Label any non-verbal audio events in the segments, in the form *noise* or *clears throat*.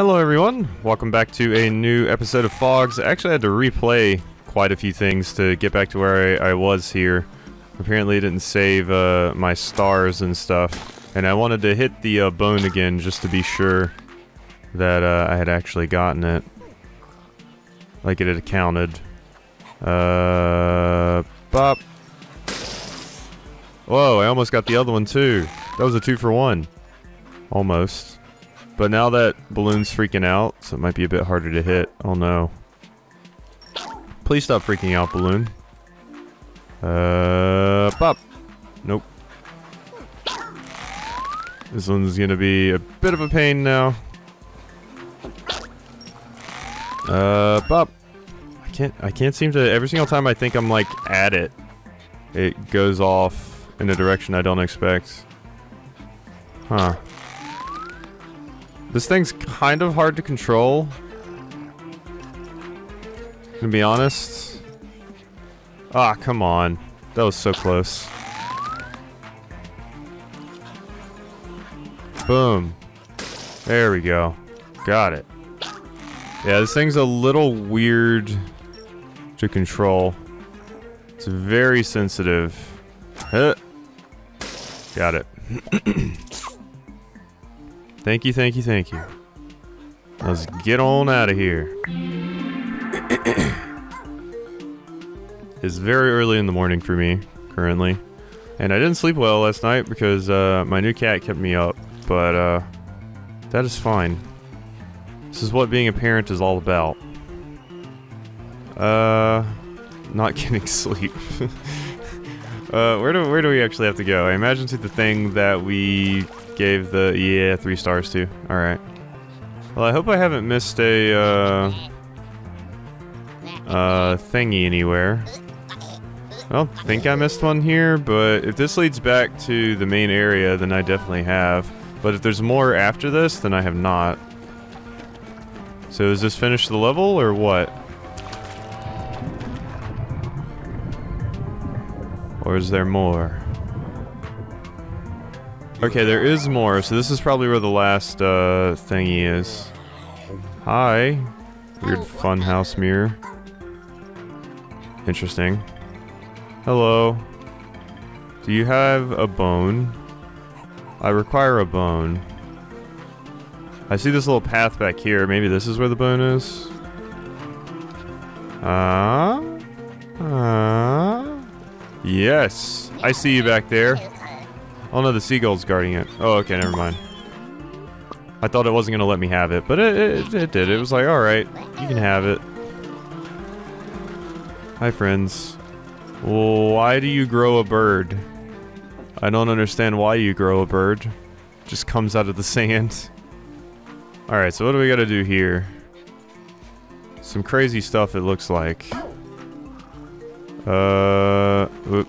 Hello everyone, welcome back to a new episode of Phogs. I actually had to replay quite a few things to get back to where I, I was here. Apparently it didn't save uh, my stars and stuff. And I wanted to hit the uh, bone again just to be sure that uh, I had actually gotten it. Like it had counted. Uh, bop. Whoa, I almost got the other one too. That was a two for one. Almost. But now that balloon's freaking out, so it might be a bit harder to hit. Oh no. Please stop freaking out, balloon. Uh, pop. Nope. This one's gonna be a bit of a pain now. Uh, pop. I can't. I can't seem to. Every single time I think I'm like at it, it goes off in a direction I don't expect. Huh. This thing's kind of hard to control. To be honest. Ah, come on. That was so close. Boom. There we go. Got it. Yeah, this thing's a little weird to control. It's very sensitive. Got it. *clears throat* thank you, thank you, thank you. Let's get on out of here. it's very early in the morning for me, currently. And I didn't sleep well last night because uh, my new cat kept me up, but uh, that is fine. This is what being a parent is all about. Uh, not *laughs* getting sleep. *laughs* uh, where do where do we actually have to go? I imagine to the thing that we gave the yeah three stars to. All right. Well, I hope I haven't missed a uh, uh thingy anywhere. I don't think I missed one here, but if this leads back to the main area, then I definitely have. But if there's more after this, then I have not. So is this finish the level, or what? Or is there more? Okay, there is more, so this is probably where the last uh, thingy is. Hi. Weird funhouse mirror. Interesting. Hello. Do you have a bone? I require a bone. I see this little path back here. Maybe this is where the bone is? Ah? Uh, uh, yes. I see you back there. Oh no, the seagull's guarding it. Oh, okay, never mind. I thought it wasn't going to let me have it, but it, it, it did. It was like, alright, you can have it. Hi, friends. Why do you grow a bird? I don't understand why you grow a bird. Just comes out of the *laughs* sand. Alright, so what do we gotta do here? Some crazy stuff it looks like. Uh, whoop.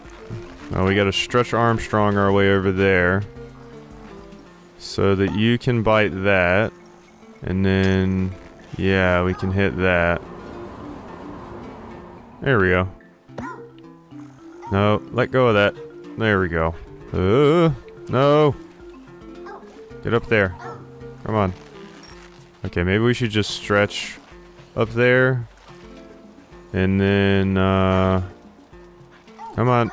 Oh, we gotta stretch Armstrong our way over there. So that you can bite that. And then, yeah, we can hit that. There we go. No, let go of that. There we go. Uh, no. Get up there. Come on. Okay, maybe we should just stretch up there. And then, uh... Come on.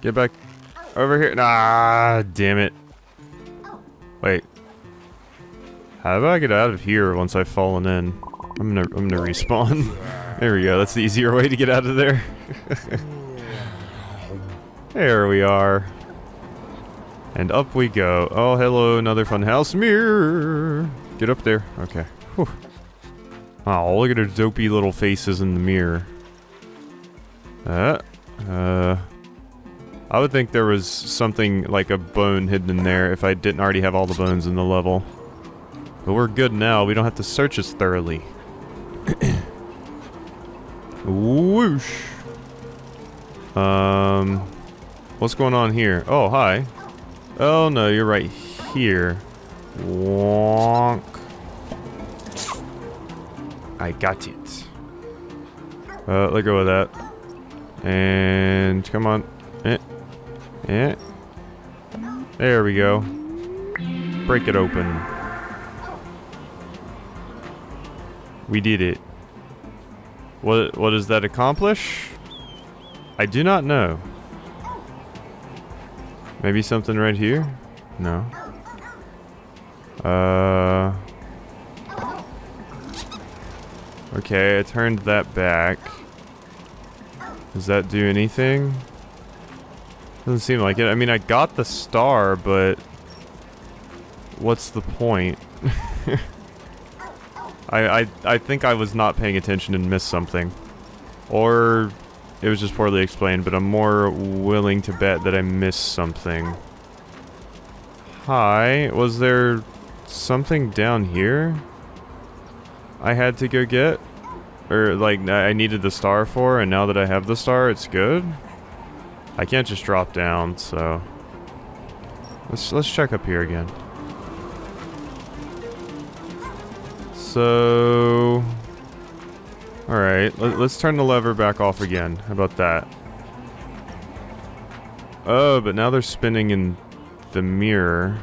Get back over here. Ah, damn it. Wait. How do I get out of here once I've fallen in? I'm gonna, I'm gonna respawn. *laughs* there we go. That's the easier way to get out of there. *laughs* there we are. And up we go. Oh, hello, another funhouse mirror. Get up there. Okay. Whew. Oh, look at her dopey little faces in the mirror. Uh, uh... I would think there was something like a bone hidden in there if I didn't already have all the bones in the level. But we're good now. We don't have to search as thoroughly. *coughs* Whoosh. Um, what's going on here? Oh, hi. Oh, no, you're right here. Wonk. I got it. Uh, let go of that. And come on. Eh. Eh. There we go. Break it open. We did it. What what does that accomplish? I do not know. Maybe something right here? No. Uh Okay, I turned that back. Does that do anything? Doesn't seem like it. I mean, I got the star, but... What's the point? *laughs* I, I, I think I was not paying attention and missed something. Or it was just poorly explained, but I'm more willing to bet that I missed something. Hi, was there something down here I had to go get? Or, like, I needed the star for, and now that I have the star, it's good? I can't just drop down, so... Let's, let's check up here again. So... Alright, let, us turn the lever back off again. How about that? Oh, but now they're spinning in the mirror.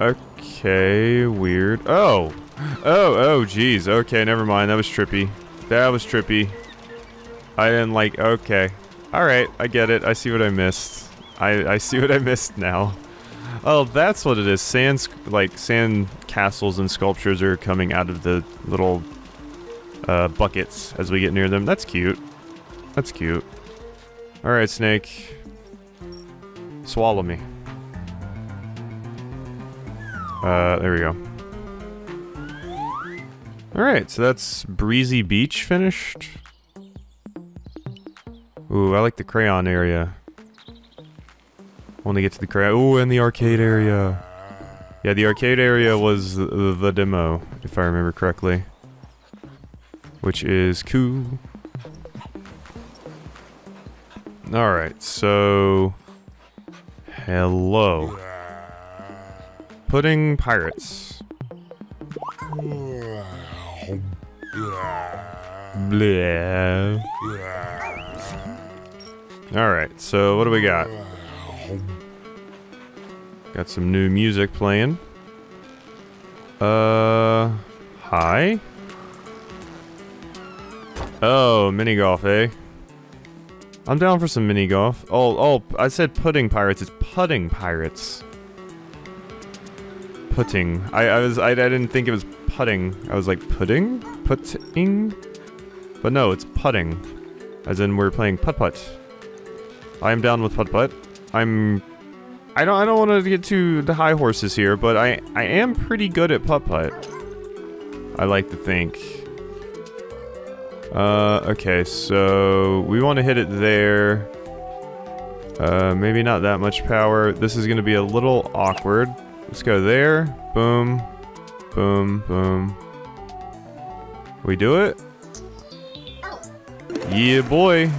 Okay, weird. Oh! Oh, oh, jeez. Okay, never mind. That was trippy. That was trippy. I didn't like... Okay. Alright, I get it. I see what I missed. I, I see what I missed now. Oh, that's what it is. Sand, like, sand castles and sculptures are coming out of the little uh, buckets as we get near them. That's cute. That's cute. Alright, Snake. Swallow me. Uh, there we go. Alright, so that's Breezy Beach finished. Ooh, I like the crayon area. Want to get to the crayon. Ooh, and the arcade area. Yeah, the arcade area was the, the demo, if I remember correctly. Which is cool. Alright, so... Hello. Pudding Pirates. Hmm. Bleh. Alright, so what do we got? Got some new music playing. Uh, hi? Oh, mini golf, eh? I'm down for some mini golf. Oh, oh, I said pudding pirates. It's putting pirates. Putting. I, I was, I, I didn't think it was putting. I was like, pudding? Putting? But no, it's putting. As in, we're playing putt-putt. I am down with putt-putt. I'm... I don't, I don't want to get too the high horses here, but I, I am pretty good at putt-putt. I like to think. Uh, okay, so we want to hit it there. Uh, maybe not that much power. This is going to be a little awkward. Let's go there. Boom. Boom. Boom. We do it? Yeah, boy.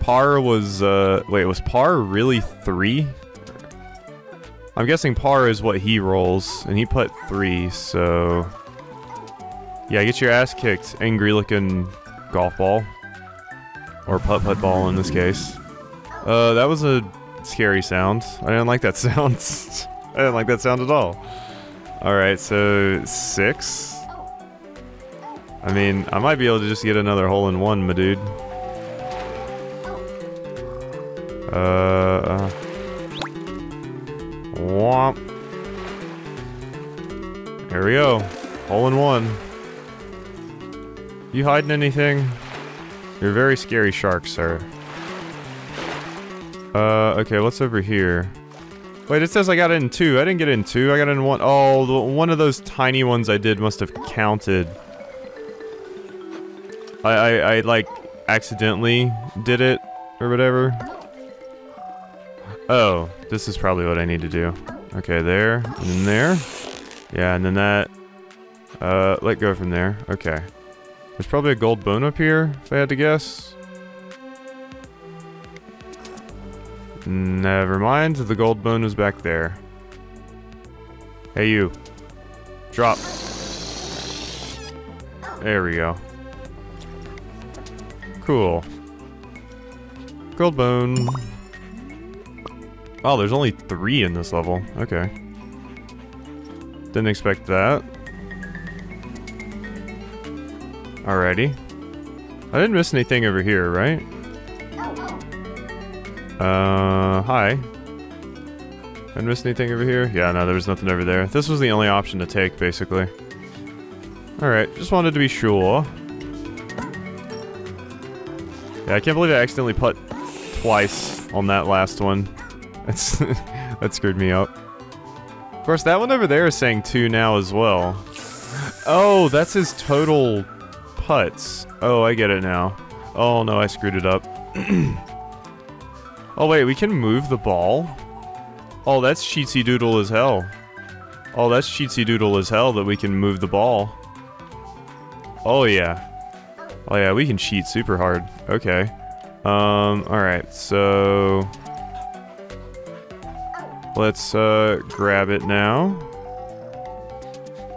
Par was, uh, wait, was Par really three? I'm guessing Par is what he rolls, and he put three, so... Yeah, get your ass kicked, angry looking golf ball. Or putt-putt ball in this case. Uh, that was a scary sound. I didn't like that *laughs* sound. I didn't like that sound at all. Alright, so six? I mean, I might be able to just get another hole in one, my dude. Uh... Womp. There we go. Hole in one. You hiding anything? You're a very scary shark, sir. Uh, okay, what's over here? Wait, it says I got in two. I didn't get in two. I got in one. Oh, one of those tiny ones I did must have counted. I, I, I, like, accidentally did it, or whatever. Oh, this is probably what I need to do. Okay, there, and then there. Yeah, and then that. Uh, let go from there. Okay. There's probably a gold bone up here, if I had to guess. Never mind, the gold bone is back there. Hey you. Drop. There we go. Cool. Gold bone. Oh, there's only three in this level. Okay. Didn't expect that. Alrighty. I didn't miss anything over here, right? Uh, hi. Didn't miss anything over here? Yeah, no, there was nothing over there. This was the only option to take, basically. Alright, just wanted to be sure. Yeah, I can't believe I accidentally put twice on that last one. *laughs* That's *laughs* that screwed me up. Of course, that one over there is saying two now as well. Oh, that's his total putts. Oh, I get it now. Oh no, I screwed it up. *clears throat* oh wait, we can move the ball? Oh, that's cheatsy doodle as hell. Oh, that's cheatsy doodle as hell that we can move the ball. Oh yeah. Oh yeah, we can cheat super hard. Okay. Um, alright, so... Let's, uh, grab it now.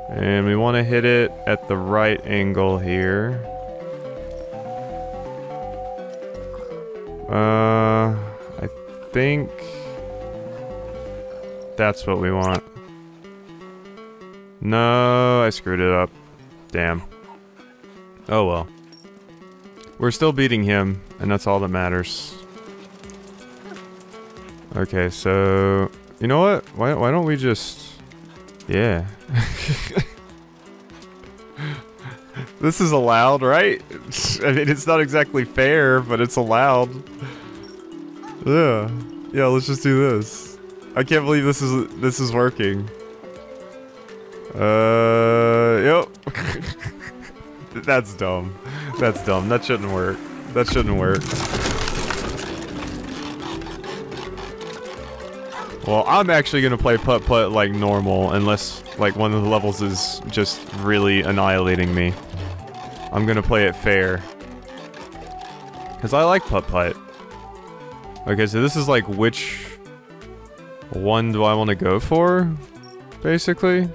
And we want to hit it at the right angle here. Uh, think... That's what we want. No, I screwed it up. Damn. Oh well. We're still beating him, and that's all that matters. Okay, so... You know what? Why, why don't we just... Yeah. *laughs* this is allowed, right? *laughs* I mean, it's not exactly fair, but it's allowed. Yeah. Yeah, let's just do this. I can't believe this is this is working. Uh, yep. *laughs* That's dumb. That's dumb. That shouldn't work. That shouldn't work. Well, I'm actually gonna play putt-putt like normal, unless, like, one of the levels is just really annihilating me. I'm gonna play it fair. Because I like putt-putt. Okay, so this is like which one do I want to go for, basically?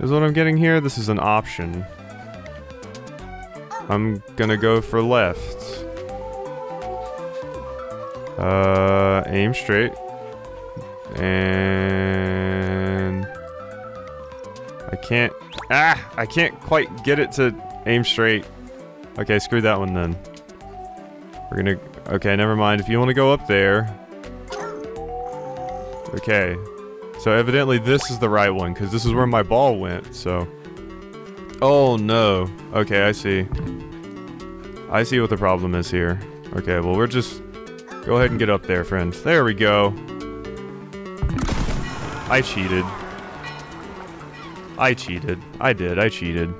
Is what I'm getting here? This is an option. I'm gonna go for left. Uh, aim straight. And... I can't... Ah! I can't quite get it to aim straight. Okay, screw that one then. We're gonna... Okay, never mind. If you want to go up there... Okay. So evidently this is the right one, because this is where my ball went, so... Oh no. Okay, I see. I see what the problem is here. Okay, well we're just... Go ahead and get up there, friends. There we go. I cheated. I cheated. I did. I cheated.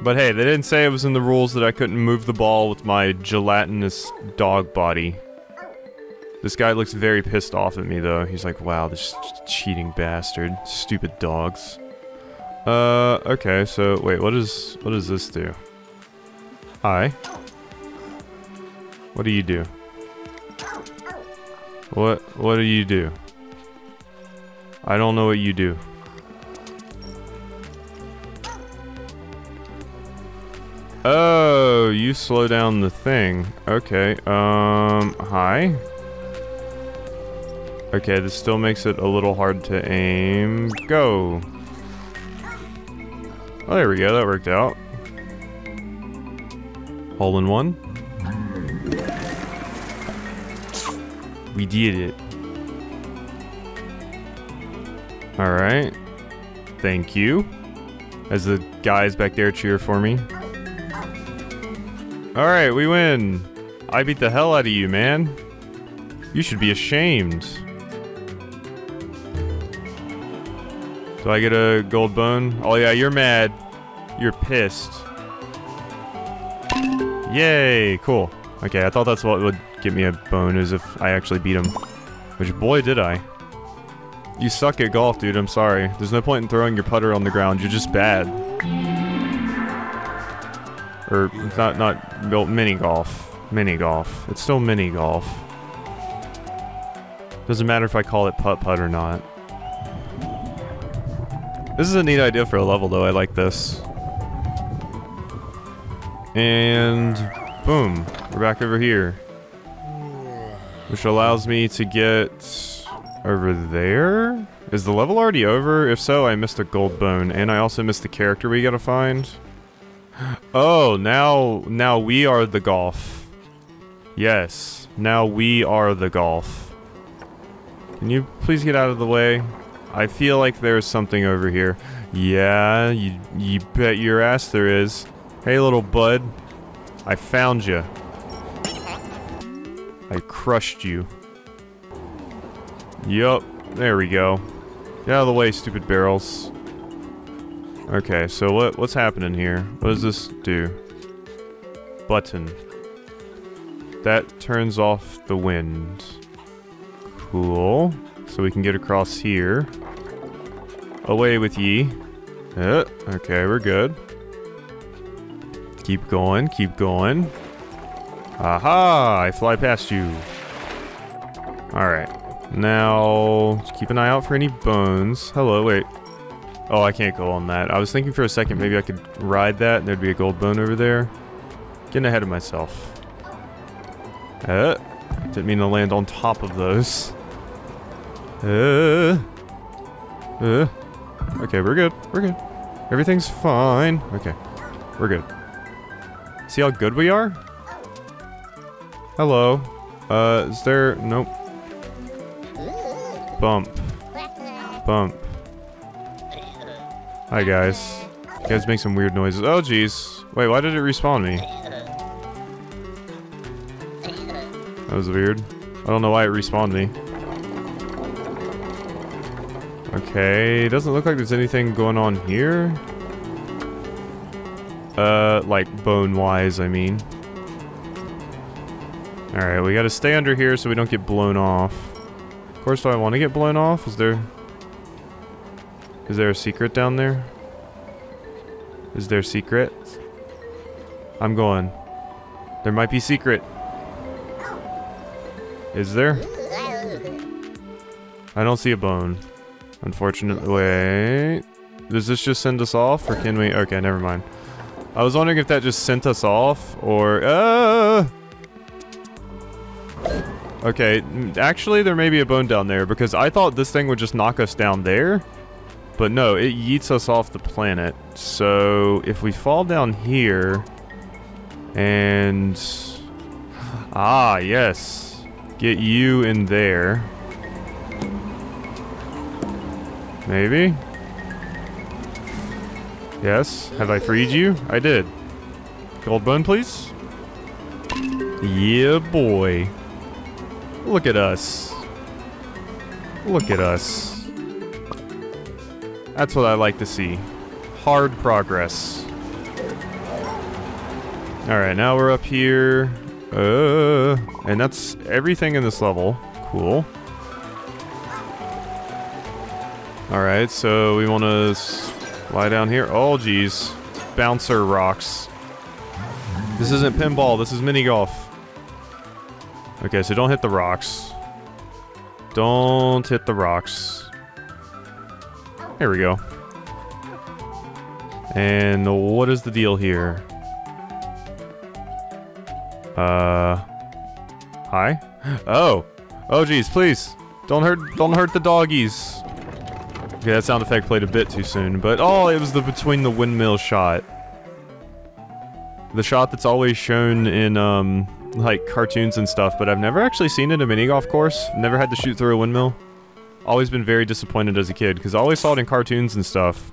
But hey, they didn't say it was in the rules that I couldn't move the ball with my gelatinous dog body. This guy looks very pissed off at me, though. He's like, wow, this cheating bastard. Stupid dogs. Uh, okay, so, wait, what is, what does this do? Hi. What do you do? What, what do you do? I don't know what you do. Oh, you slow down the thing. Okay, um, hi? Okay, this still makes it a little hard to aim. Go! Oh, there we go, that worked out. Hole in one. We did it. Alright. Thank you. As the guys back there cheer for me. Alright, we win. I beat the hell out of you, man. You should be ashamed. Do I get a gold bone? Oh yeah, you're mad. You're pissed. Yay, cool. Okay, I thought that's what would give me a bone, is if I actually beat him. Which, boy, did I. You suck at golf, dude, I'm sorry. There's no point in throwing your putter on the ground, you're just bad. Or, not, not, built mini golf. Mini golf. It's still mini golf. Doesn't matter if I call it putt-putt or not. This is a neat idea for a level, though. I like this. And boom, we're back over here. Which allows me to get... over there? Is the level already over? If so, I missed a gold bone, and I also missed the character we gotta find. Oh, now, now we are the golf. Yes, now we are the golf. Can you please get out of the way? I feel like there's something over here. Yeah, you, you bet your ass there is. Hey, little bud. I found you. I crushed you. Yup, there we go. Get out of the way, stupid barrels. Okay, so what what's happening here? What does this do? Button. That turns off the wind. Cool. So we can get across here. Away with ye. Uh, okay, we're good. Keep going, keep going. Aha! I fly past you. Alright. Now, keep an eye out for any bones. Hello, wait. Oh, I can't go on that. I was thinking for a second maybe I could ride that and there'd be a gold bone over there. Getting ahead of myself. Uh, didn't mean to land on top of those. Uh, uh. Okay, we're good. We're good. Everything's fine. Okay, we're good. See how good we are? Hello. Uh, is there... Nope. Bump. Bump. Hi, guys. You guys make some weird noises. Oh, jeez. Wait, why did it respawn me? That was weird. I don't know why it respawned me. Okay, doesn't look like there's anything going on here. Uh, like bone-wise, I mean. Alright, we gotta stay under here so we don't get blown off. Of course, do I want to get blown off? Is there... Is there a secret down there? Is there a secret? I'm going. There might be secret. Is there? I don't see a bone. Unfortunately. Wait. Does this just send us off? Or can we? Okay, never mind. I was wondering if that just sent us off or... Uh, okay, actually there may be a bone down there because I thought this thing would just knock us down there. But no, it yeets us off the planet. So if we fall down here and... Ah, yes. Get you in there. Maybe? Yes? Have I freed you? I did. Gold bone, please? Yeah, boy. Look at us. Look at us. That's what I like to see. Hard progress. Alright, now we're up here. Uh, and that's everything in this level. Cool. Alright, so we want to lie down here. Oh, geez. Bouncer rocks. This isn't pinball, this is mini golf. Okay, so don't hit the rocks. Don't hit the rocks. There we go. And what is the deal here? Uh... Hi? Oh! Oh, geez, please! Don't hurt, don't hurt the doggies! Okay, that sound effect played a bit too soon, but oh, it was the between the windmill shot. The shot that's always shown in, um, like, cartoons and stuff, but I've never actually seen it in a mini golf course. Never had to shoot through a windmill. Always been very disappointed as a kid, because I always saw it in cartoons and stuff.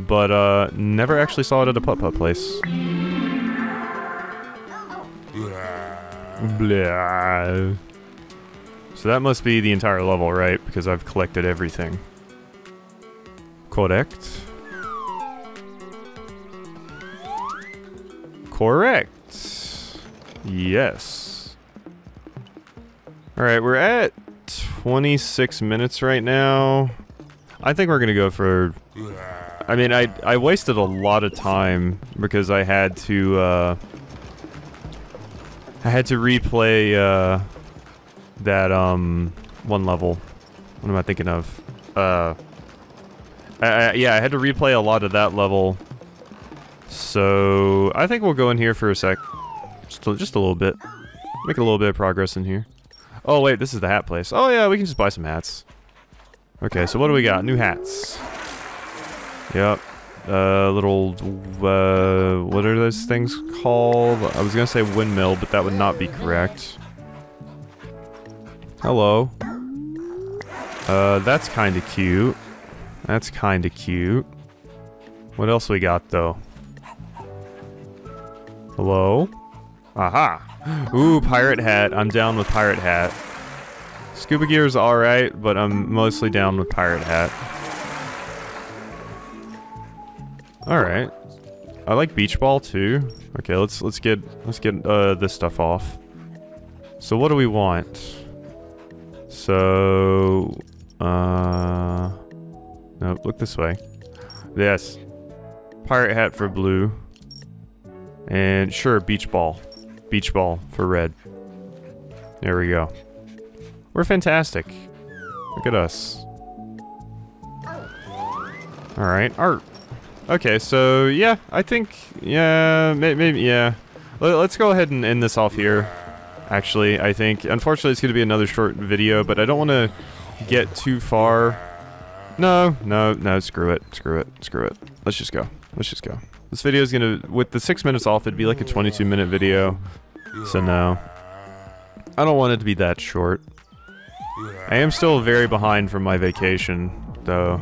But, uh, never actually saw it at a putt-putt place. Blah. So that must be the entire level, right? Because I've collected everything. Correct. Correct. Yes. Alright, we're at 26 minutes right now. I think we're gonna go for... I mean, I, I wasted a lot of time because I had to, uh... I had to replay, uh... That, um... One level. What am I thinking of? Uh... I, yeah, I had to replay a lot of that level. So, I think we'll go in here for a sec. Just a, just a little bit. Make a little bit of progress in here. Oh, wait, this is the hat place. Oh, yeah, we can just buy some hats. Okay, so what do we got? New hats. Yep. Uh, little, uh, what are those things called? I was gonna say windmill, but that would not be correct. Hello. Uh, that's kinda cute. That's kinda cute. What else we got, though? Hello? Aha! *laughs* Ooh, pirate hat. I'm down with pirate hat. Scuba gear is alright, but I'm mostly down with pirate hat. Alright. I like beach ball too. Okay, let's let's get let's get uh this stuff off. So what do we want? So uh no, look this way. Yes. Pirate hat for blue. And sure, beach ball. Beach ball for red. There we go. We're fantastic. Look at us. Alright, art. Okay, so yeah, I think, yeah, maybe, maybe yeah. Let's go ahead and end this off here, actually, I think. Unfortunately, it's going to be another short video, but I don't want to get too far. No, no, no, screw it, screw it, screw it. Let's just go. Let's just go. This video is going to, with the six minutes off, it'd be like a 22 minute video. So no. I don't want it to be that short. I am still very behind from my vacation, though.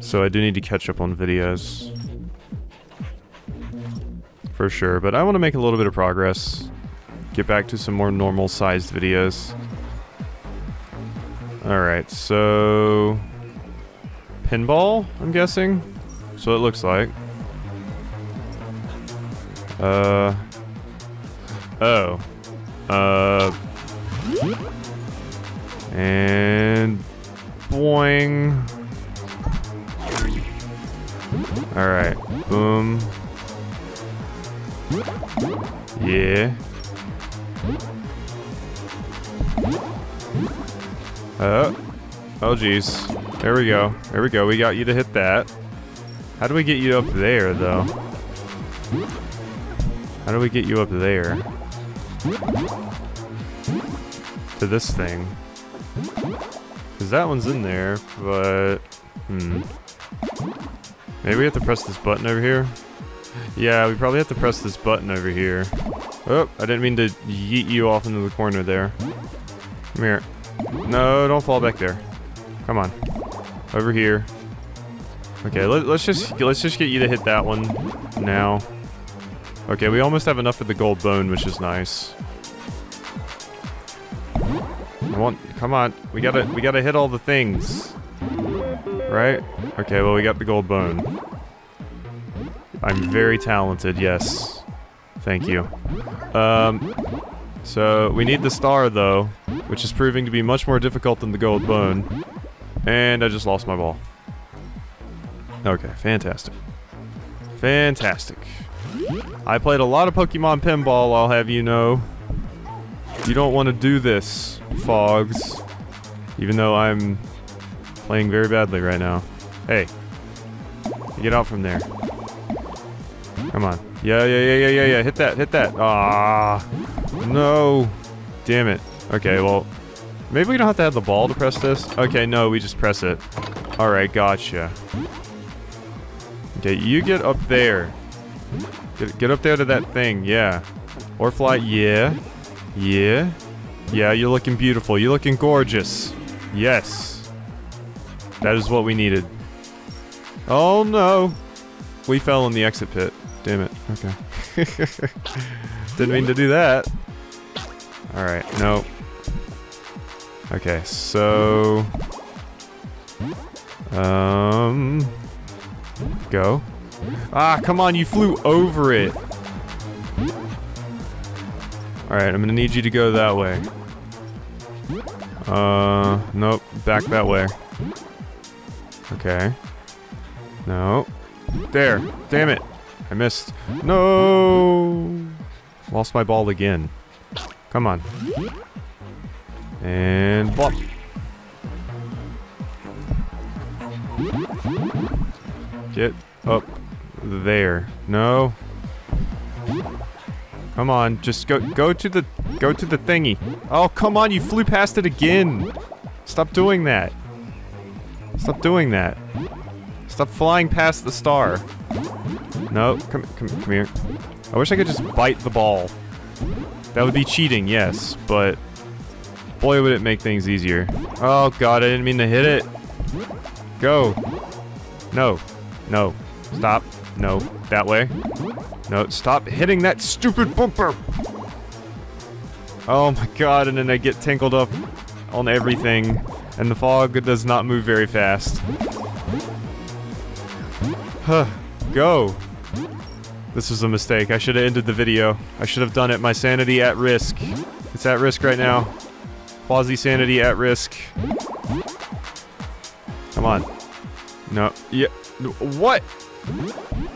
So I do need to catch up on videos. For sure, but I want to make a little bit of progress. Get back to some more normal sized videos. Alright, so... Pinball, I'm guessing? So it looks like. Uh... Oh. Uh... And... Boing. Alright. Boom. Yeah. Oh. Oh, jeez. There we go. There we go. We got you to hit that. How do we get you up there, though? How do we get you up there? To this thing. Because that one's in there, but... Hmm. Maybe we have to press this button over here? Yeah, we probably have to press this button over here. Oh, I didn't mean to yeet you off into the corner there. Come here. No, don't fall back there. Come on. Over here. Okay, let, us just let's just get you to hit that one now. Okay, we almost have enough of the gold bone, which is nice. I want come on. We gotta we gotta hit all the things. Right? Okay, well we got the gold bone. I'm very talented, yes. Thank you. Um, so, we need the star, though, which is proving to be much more difficult than the gold bone. And I just lost my ball. Okay, fantastic. Fantastic. I played a lot of Pokemon Pinball, I'll have you know. You don't want to do this, Phogs. Even though I'm playing very badly right now. Hey. Get out from there. Come on. Yeah, yeah, yeah, yeah, yeah, yeah. Hit that, hit that. Ah, no. Damn it. Okay, well, maybe we don't have to have the ball to press this. Okay, no, we just press it. All right, gotcha. Okay, you get up there. Get, get up there to that thing, yeah. Or fly, yeah. Yeah. Yeah, you're looking beautiful. You're looking gorgeous. Yes. That is what we needed. Oh no. We fell in the exit pit. Damn it. Okay. *laughs* Didn't mean to do that. Alright, no. Okay, so... Um... Go. Ah, come on, you flew over it! Alright, I'm gonna need you to go that way. Uh, nope, back that way. Okay. No. There, damn it! I missed. No! Lost my ball again. Come on. And bop. Get up there. No. Come on, just go go to the go to the thingy. Oh, come on, you flew past it again. Stop doing that. Stop doing that. Stop flying past the star. No, come come come here. I wish I could just bite the ball. That would be cheating, yes, but boy would it make things easier. Oh god, I didn't mean to hit it. Go. No. No. Stop. No. That way. No, stop hitting that stupid bumper! Oh my god, and then I get tangled up on everything, and the Phog does not move very fast. Huh. Go! This was a mistake. I should have ended the video. I should have done it. My sanity at risk. It's at risk right now. Quasi-sanity at risk. Come on. No. Yeah. What?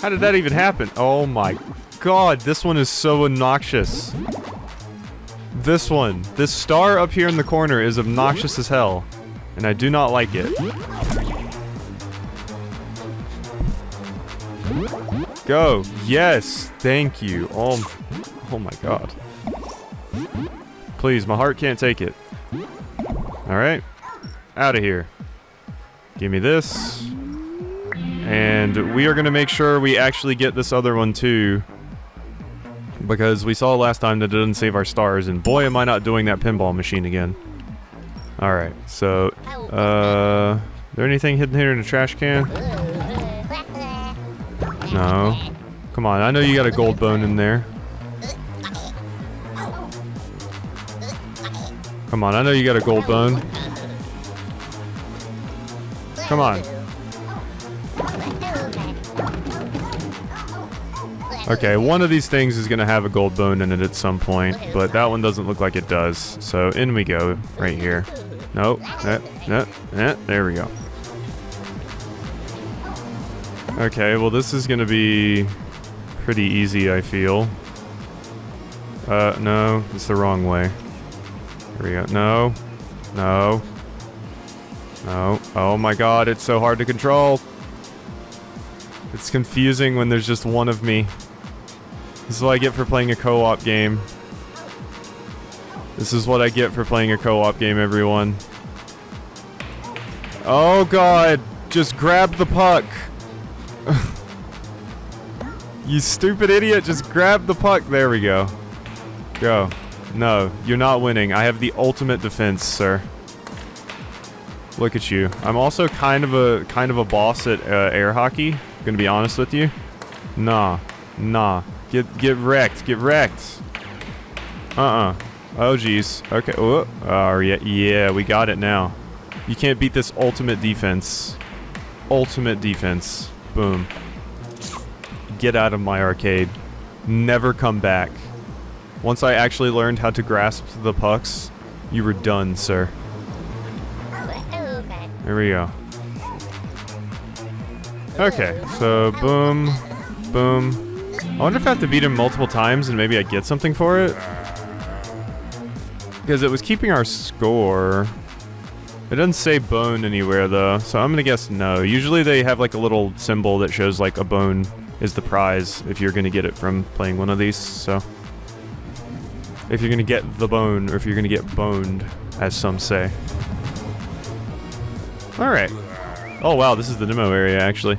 How did that even happen? Oh my god, this one is so obnoxious. This one. This star up here in the corner is obnoxious as hell. And I do not like it. Go. Yes. Thank you. Oh, oh my god. Please, my heart can't take it. Alright. Out of here. Give me this. And we are going to make sure we actually get this other one too. Because we saw last time that it didn't save our stars, and boy am I not doing that pinball machine again. Alright, so, uh... There anything hidden here in the trash can? No. Come on, I know you got a gold bone in there. Come on, I know you got a gold bone. Come on. Okay, one of these things is gonna have a gold bone in it at some point, but that one doesn't look like it does. So in we go, right here. Nope, eh, eh, eh, there we go. Okay, well this is gonna be pretty easy, I feel. Uh, no, it's the wrong way. Here we go. No. No. No. Oh my god, it's so hard to control. It's confusing when there's just one of me. This is what I get for playing a co-op game. This is what I get for playing a co-op game, everyone. Oh god, just grab the puck. *laughs* you stupid idiot, just grab the puck. There we go. Go. No, you're not winning. I have the ultimate defense, sir. Look at you. I'm also kind of a kind of a boss at uh, air hockey. Gonna be honest with you. Nah, nah. Get get wrecked. Get wrecked. Uh-uh. Oh jeez. Okay. Oh, yeah. Yeah, we got it now. You can't beat this ultimate defense. Ultimate defense. Boom. Get out of my arcade. Never come back. Once I actually learned how to grasp the pucks, you were done, sir. There we go. Okay, so boom, boom. I wonder if I have to beat him multiple times and maybe I get something for it? Because it was keeping our score. It doesn't say bone anywhere though, so I'm gonna guess no. Usually they have like a little symbol that shows like a bone is the prize if you're gonna get it from playing one of these, so. If you're gonna get the bone, or if you're gonna get boned, as some say. Alright. Oh wow, this is the demo area actually.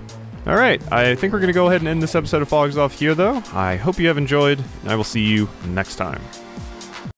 Alright, I think we're gonna go ahead and end this episode of Phogs off here though. I hope you have enjoyed, and I will see you next time.